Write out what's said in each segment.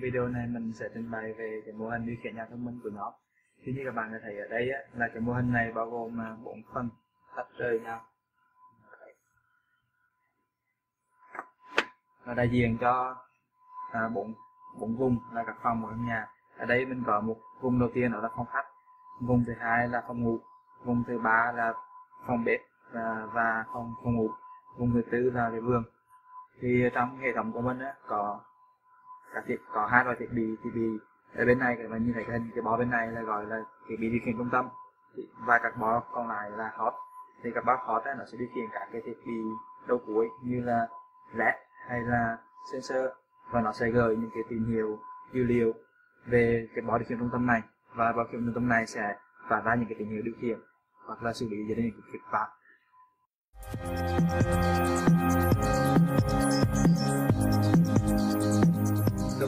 video này mình sẽ trình bày về cái mô hình điều khiển nhà thông minh của nó. Thì như các bạn có thấy ở đây á, là cái mô hình này bao gồm à, bốn phần tách rời nhau. Nó đại diện cho à, bốn bốn vùng là các phòng của căn nhà. Ở đây mình có một vùng đầu tiên đó là phòng khách. Vùng thứ hai là phòng ngủ. Vùng thứ ba là phòng bếp và, và phòng phòng ngủ. Vùng thứ tư là cái vườn. Thì trong hệ thống của mình á, có các thiết có hai loại thiết bị thiết bị ở bên này các bạn nhìn thấy cái hình, cái bó bên này là gọi là thiết bị điều khiển trung tâm. Và các bó còn lại là hot. Thì các bó hot nó sẽ điều khiển các cái thiết bị đầu cuối như là led hay là sensor. Và nó sẽ gửi những cái tín hiệu dữ liệu về cái bó điều khiển trung tâm này. Và bó điều khiển trung tâm này sẽ phát ra những cái tín hiệu điều khiển hoặc là xử lý dẫn đến những cái kịch bản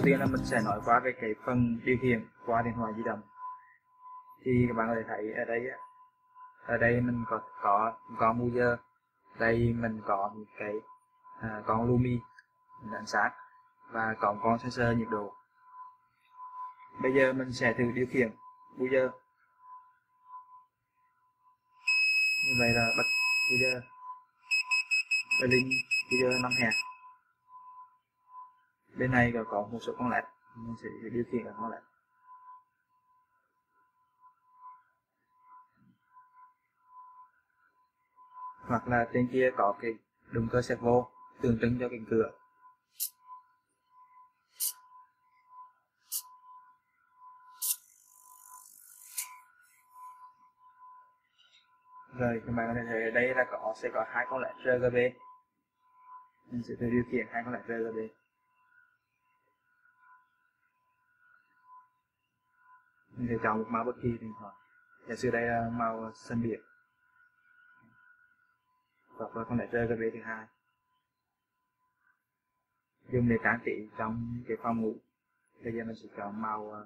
đầu tiên là mình sẽ nói qua về cái phần điều khiển qua điện thoại di động. Thì các bạn có thể thấy ở đây ở đây mình có có có giờ đây mình có một cái à, con lumi ánh sáng và có con sensor nhiệt độ. Bây giờ mình sẽ thử điều khiển giờ như vậy là bật giờ linh giờ năm hạt bên này có một số con led mình sẽ điều khiển các con led hoặc là trên kia có cái động cơ servo tượng trưng cho cánh cửa. Rồi, các bạn có thể thấy ở đây là có sẽ có hai con led RGB mình sẽ điều khiển hai con led RGB mình sẽ chọn một màu bất kỳ điện thoại giả sử đây là màu xanh biển hoặc là con cái bé thứ hai. Dùng để trang trí trong cái phòng ngủ. Bây giờ mình sẽ chọn màu à,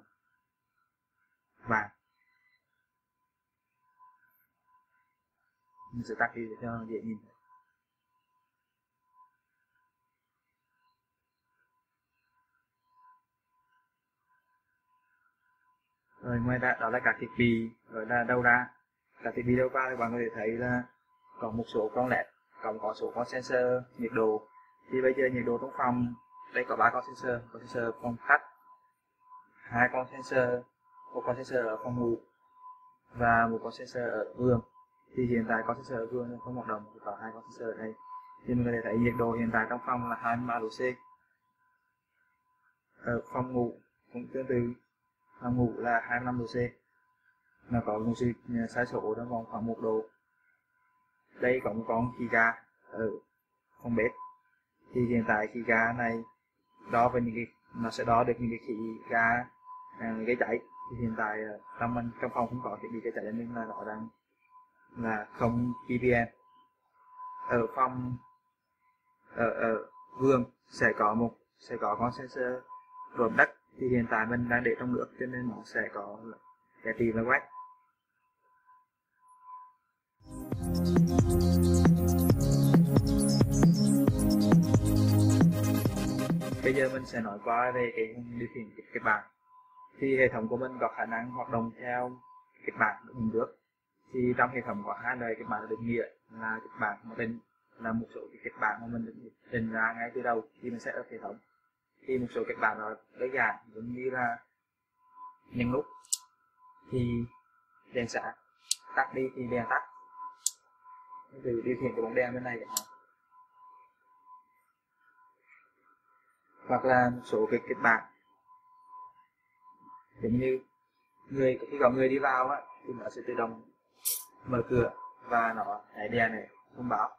vàng. Mình sẽ tắt đi để cho dễ nhìn. Rồi ngoài ra, đó là các thiết bị, rồi là đầu ra. Các thiết bị đầu ra thì bạn có thể thấy là có một số con led, còn có số con sensor nhiệt độ. Thì bây giờ nhiệt độ trong phòng, đây có ba con sensor con sensor phòng khách, hai con sensor, một con sensor ở phòng ngủ và một con sensor ở vườn thì hiện tại con sensor ở vườn không hoạt động có hai con sensor ở đây. Thì mình có thể thấy nhiệt độ hiện tại trong phòng là 23 độ C. Ở phòng ngủ cũng tương tự phòng ngủ là 25 độ C. Nó có một sự à, sai số trong vòng khoảng một độ. Đây có một con khí ga ở phòng bếp. Thì hiện tại khí ga này đo với những cái nó sẽ đo được những cái khí ga à, gây cháy. Thì hiện tại à, trong mình trong phòng không có thiết bị gây cháy nên là rõ ràng là không ppm ở phòng ở, ở vườn sẽ có một sẽ có con sensor rộn đất thì hiện tại mình đang để trong nước cho nên nó sẽ có giá trị là web bây giờ mình sẽ nói qua về cái điều khiển kịch bản. Thì hệ thống của mình có khả năng hoạt động theo kịch bản định nước thì trong hệ thống có hai loại kịch bản định nghĩa là kịch bản mà định là một số cái kịch bản mà mình định, ra ngay từ đầu khi mình sẽ ở hệ thống thì một số kịch bản nó đơn giản giống như là nhấn nút thì đèn sáng tắt đi thì đèn tắt. Từ điều khiển cái bóng đèn bên này. Chẳng hạn hoặc là một số cái kịch bản, giống như người, khi có người đi vào á, thì nó sẽ tự động mở cửa và nó nhảy đèn này thông báo.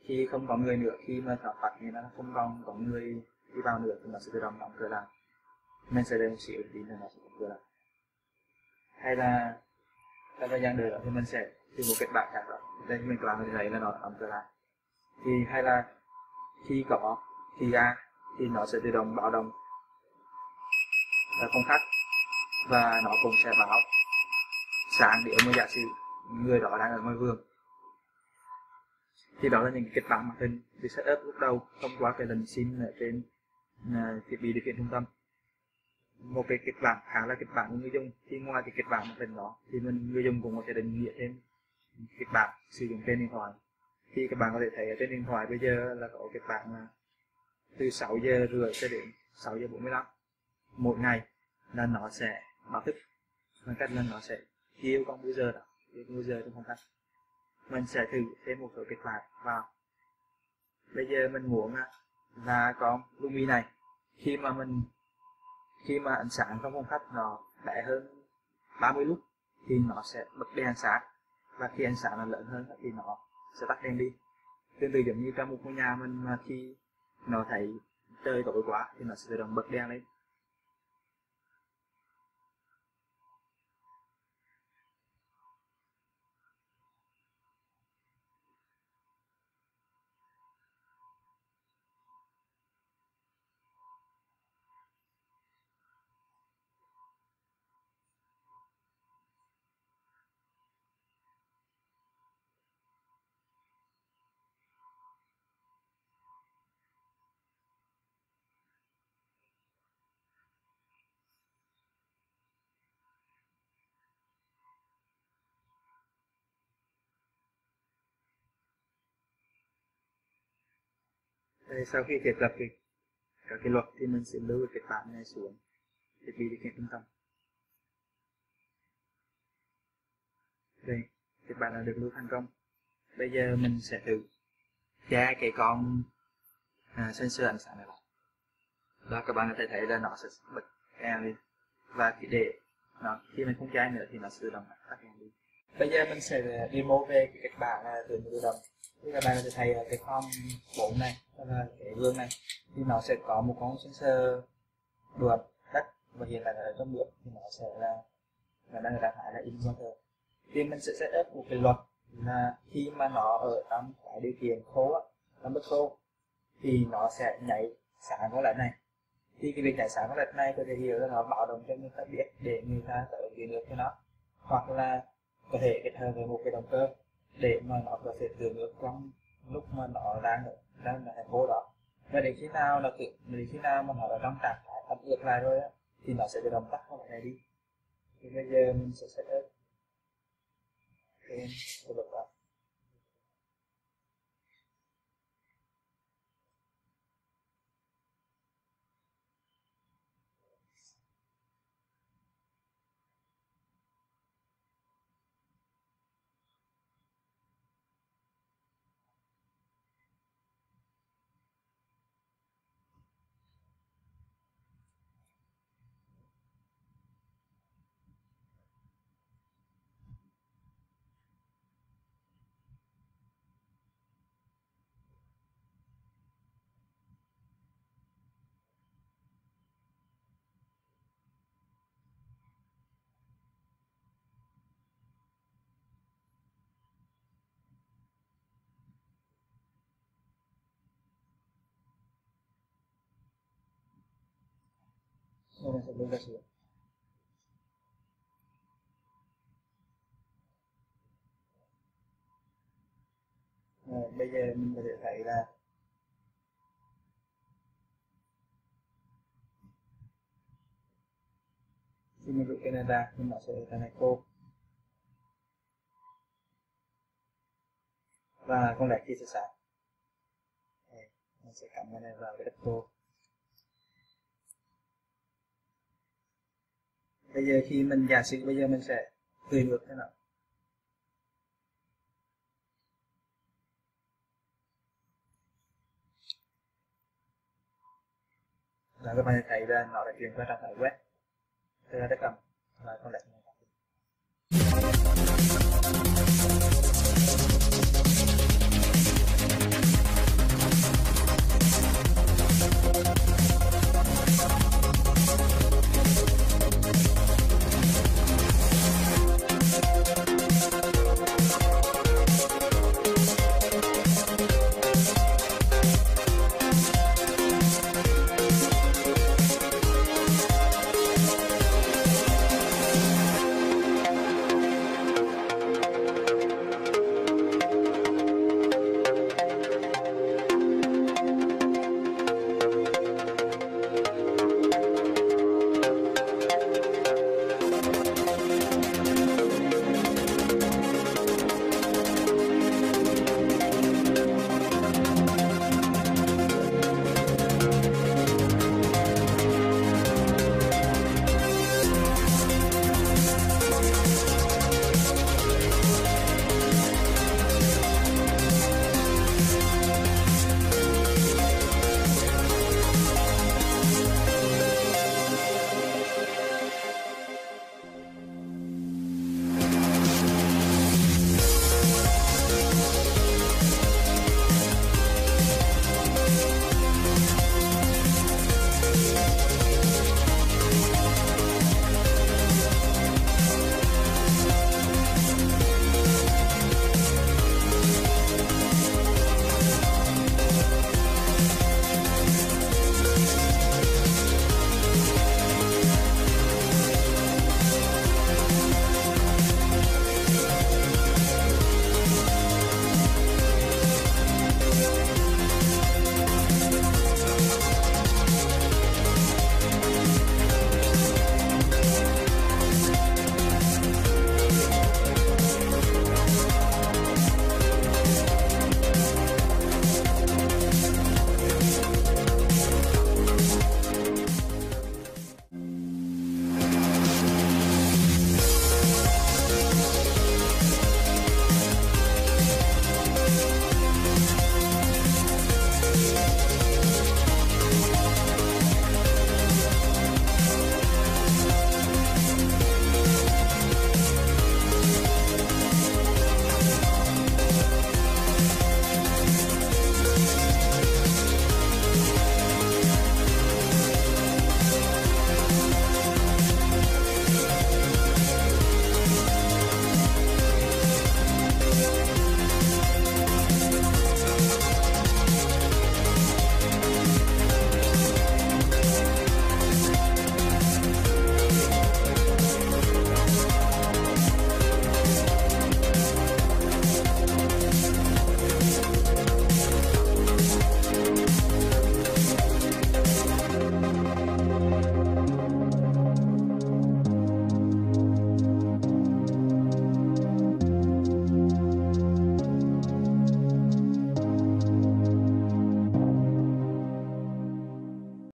Khi không có người nữa, khi mà nó phát hiện nó không còn có người đi vào nữa thì nó sẽ tự động đóng cửa lại. Mình sẽ đợi một xíu tí nữa, nó sẽ đóng cửa lại. Hay là trong thời gian đợi thì mình sẽ tìm một kịch bản khác đó. Đây, mình làm như thế là nó đóng cửa lại. Thì hay là khi có, khi ra thì nó sẽ tự động báo động là không khách và nó cũng sẽ báo sáng nếu mà giả sử người đó đang ở ngoài vườn. Thì đó là những kịch bản màn hình được setup lúc đầu thông qua cái lần xin ở trên thiết bị điều khiển trung tâm. Một cái kịch bản khá là kịch bản của người dùng. Thì ngoài cái kịch bản mình đó thì mình, người dùng cũng có thể định nghĩa thêm kịch bản sử dụng trên điện thoại. Thì các bạn có thể thấy ở trên điện thoại bây giờ là có kịch bản là từ 6 giờ rưỡi cho đến 6 giờ 45 mỗi ngày là nó sẽ báo thức. Bằng cách là nó sẽ kêu con bây giờ đó kêu giờ trong phòng khách. Mình sẽ thử thêm một số kịch bản vào. Bây giờ mình muốn là con Lumi này, khi mà mình, khi mà ánh sáng trong phòng khách nó bé hơn 30 lúc, thì nó sẽ bật đèn sáng. Và khi ánh sáng nó lớn hơn thì nó sẽ tắt đèn đi. Tương tự giống như trong một ngôi nhà mình mà khi nó thấy trời tối quá thì nó sẽ tự động bật đèn lên. Đây, sau khi thiết lập cái, các cái luật thì mình sẽ lưu cái bản này xuống. Thiết bị điều khiển trung tâm. Đây kịch bản đã được lưu thành công. Bây giờ mình sẽ thử tra cái con à, sensor ánh sáng này lại. Đó các bạn có thể thấy là nó sẽ bật đèn lên và khi để nó khi mình không che nữa thì nó sẽ tự động tắt đèn đi. Bây giờ mình sẽ à, demo về cái kịch bản từ tự động thì các bạn có thể thấy ờ, cái form 4 này là cái gương này, thì nó sẽ có một con sensor đuột đất và hiện tại ở trong nước, thì nó sẽ là là đang đặt thái là inverter. Thì mình sẽ set up một cái luật là khi mà nó ở trong cái điều kiện khô á, trong bất khô, thì nó sẽ nhảy sáng con lệnh này. Thì cái việc nhảy sáng con lệnh này có thể hiểu là nó báo động cho người ta biết để người ta tự điện được cho nó, hoặc là có thể kết hợp với một cái động cơ để mà nó có thể tự nước trong lúc mà nó đang đang là thành phố đó. Và đến khi nào là tự đến khi nào mà nó đã trong trạng thái ập ngược lại rồi á, thì nó sẽ tự động tắt cái này đi. Thì bây giờ mình sẽ set up thêm Rồi bây giờ mình có thể thấy là khi mình rút Canada thì nó sẽ thành này cô và con lẻ kia ờ, sẽ sáng mình sẽ cắm cái này vào cái đất cô. Bây giờ khi mình giả sử bây giờ mình sẽ tùy ngược thế nào? Là các bạn thấy là nó đã chuyển qua trạng thái web. Tức là đất cầm là con lệch